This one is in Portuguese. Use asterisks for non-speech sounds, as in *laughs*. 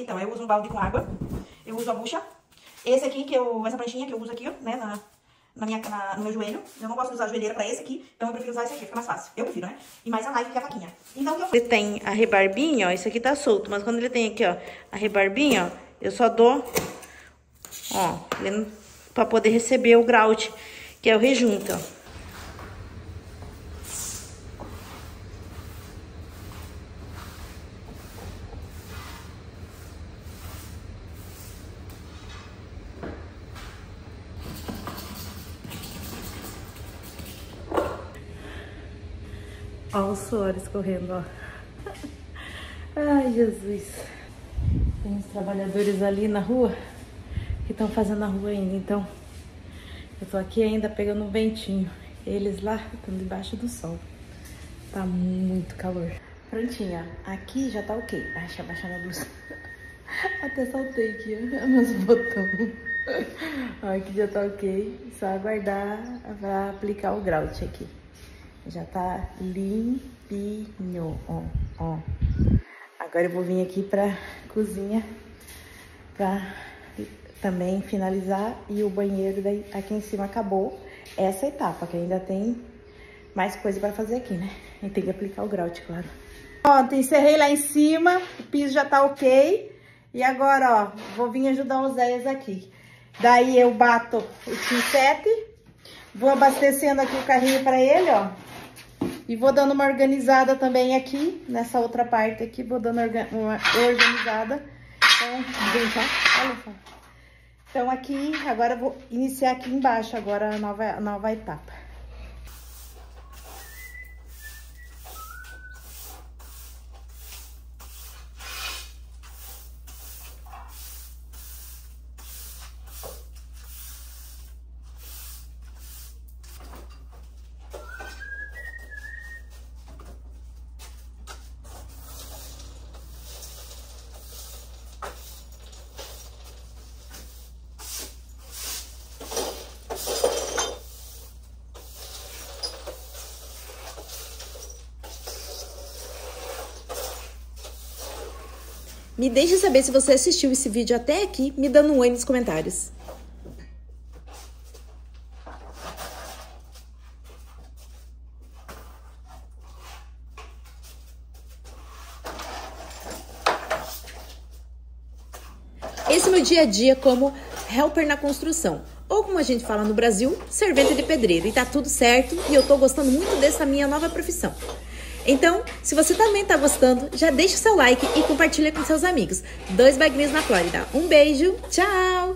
Então, eu uso um balde com água, eu uso a bucha. Esse aqui, que eu, essa pranchinha que eu uso aqui, ó, né, na, na minha, na, no meu joelho. Eu não gosto de usar a joelheira pra esse aqui, então eu prefiro usar esse aqui, fica mais fácil. Eu prefiro, né? E mais a knife que a faquinha. Então, o que eu Ele tem a rebarbinha, ó, isso aqui tá solto, mas quando ele tem aqui, ó, a rebarbinha, ó, eu só dou, ó, pra poder receber o grout, que é o rejunto, ó. Olha o suor escorrendo, ó. Ai, Jesus. Tem uns trabalhadores ali na rua que estão fazendo a rua ainda, então eu tô aqui ainda pegando um ventinho. Eles lá estão debaixo do sol. Tá muito calor. Prontinha, aqui já tá ok. Deixa eu abaixar minha blusa. *laughs* Até saltei aqui, ó, *laughs* meus botões. Aqui já tá ok. Só aguardar pra aplicar o grout aqui. Já tá limpinho, ó, ó. Agora eu vou vir aqui pra cozinha pra também finalizar e o banheiro daí aqui em cima acabou essa etapa, que ainda tem mais coisa pra fazer aqui, né? E tem que aplicar o grout, claro. Pronto, encerrei lá em cima, o piso já tá ok. E agora, ó, vou vir ajudar o Zéias aqui. Daí eu bato o T7, vou abastecendo aqui o carrinho pra ele, ó. E vou dando uma organizada também aqui, nessa outra parte aqui, vou dando uma organizada. Então, só. Então aqui, agora eu vou iniciar aqui embaixo agora a nova, a nova etapa. Me deixe saber se você assistiu esse vídeo até aqui, me dando um oi nos comentários. Esse é meu dia a dia como helper na construção. Ou como a gente fala no Brasil, servente de pedreiro. E tá tudo certo e eu tô gostando muito dessa minha nova profissão. Então, se você também tá gostando, já deixa o seu like e compartilha com seus amigos. Dois bagrinhos na Flórida. Um beijo, tchau!